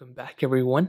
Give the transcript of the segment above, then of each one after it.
Welcome back everyone.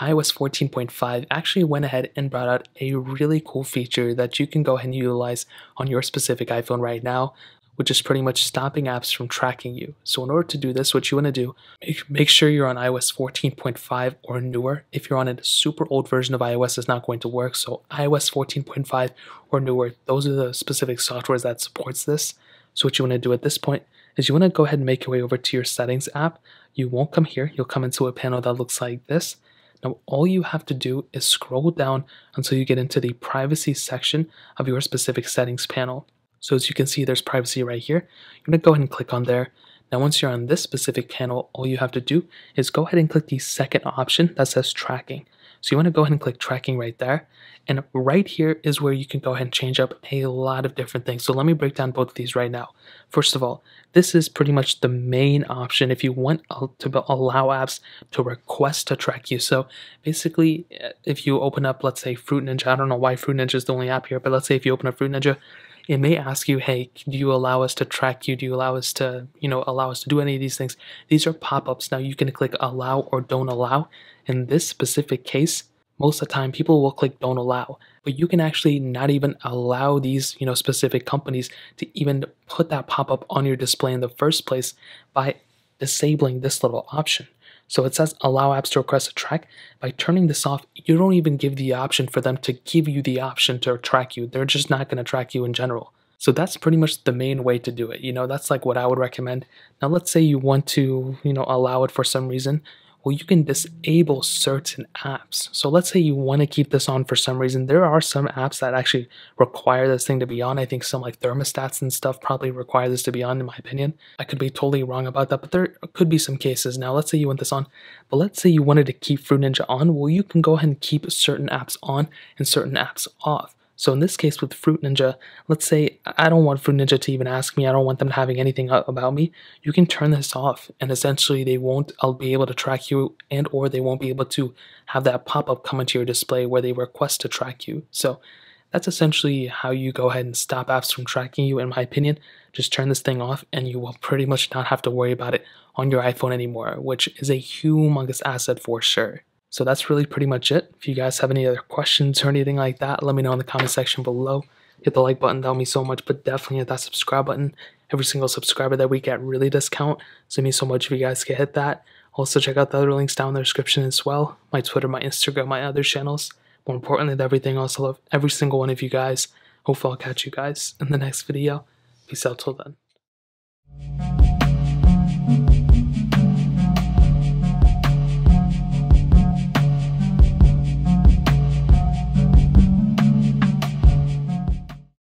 iOS 14.5 actually went ahead and brought out a really cool feature that you can go ahead and utilize on your specific iPhone right now, which is pretty much stopping apps from tracking you. So in order to do this, what you want to do, make, make sure you're on iOS 14.5 or newer. If you're on a super old version of iOS, it's not going to work. So iOS 14.5 or newer, those are the specific softwares that supports this. So what you want to do at this point is you want to go ahead and make your way over to your settings app. You won't come here. You'll come into a panel that looks like this. Now, all you have to do is scroll down until you get into the privacy section of your specific settings panel. So as you can see, there's privacy right here. You're to go ahead and click on there. Now, once you're on this specific panel, all you have to do is go ahead and click the second option that says tracking. So you want to go ahead and click tracking right there. And right here is where you can go ahead and change up a lot of different things. So let me break down both of these right now. First of all, this is pretty much the main option if you want to allow apps to request to track you. So basically, eh, if you open up, let's say Fruit Ninja, I don't know why Fruit Ninja is the only app here, but let's say if you open up Fruit Ninja, it may ask you, hey, do you allow us to track you? Do you allow us to, you know, allow us to do any of these things? These are pop-ups. Now you can click allow or don't allow. In this specific case, most of the time people will click don't allow but you can actually not even allow these you know specific companies to even put that pop-up on your display in the first place by disabling this little option so it says allow apps to request a track. By turning this off you don't even give the option for them to give you the option to track you. They're just not going to track you in general. So that's pretty much the main way to do it you know? That's like what i would recommend. Now let's say you want to you know allow it for some reason well, you can disable certain apps. So let's say you want to keep this on for some reason. There are some apps that actually require this thing to be on. I think some like thermostats and stuff probably require this to be on, in my opinion. I could be totally wrong about that, but there could be some cases. Now, let's say you want this on, but let's say you wanted to keep Fruit Ninja on. Well, you can go ahead and keep certain apps on and certain apps off. So in this case with Fruit Ninja, let's say I don't want Fruit Ninja to even ask me, I don't want them having anything about me, you can turn this off and essentially they won't I'll be able to track you and or they won't be able to have that pop-up come into your display where they request to track you. So that's essentially how you go ahead and stop apps from tracking you in my opinion. Just turn this thing off and you will pretty much not have to worry about it on your iPhone anymore, which is a humongous asset for sure. So that's really pretty much it. If you guys have any other questions or anything like that, let me know in the comment section below. Hit the like button, that would mean so much, but definitely hit that subscribe button. Every single subscriber that we get really does count, so it means so much if you guys can hit that. Also, check out the other links down in the description as well. My Twitter, my Instagram, my other channels. More importantly than everything else, I love every single one of you guys. Hopefully I'll catch you guys in the next video. Peace out till then.